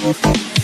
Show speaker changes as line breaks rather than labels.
Thank you.